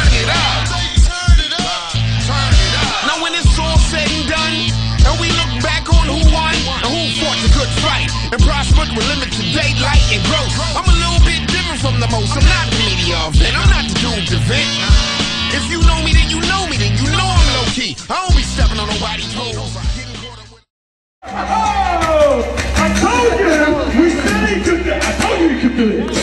turn it up. Now when it's all said and done, and we look back on who won and who fought the good fight and prospered with limited daylight and growth, I'm a little bit different from the most. I'm not the media event. I'm not the dude event. If you know me, then you know me, then you know I'm low key. I don't be stepping on nobody's toes. Oh, I told you we said he could. I told you he could do it.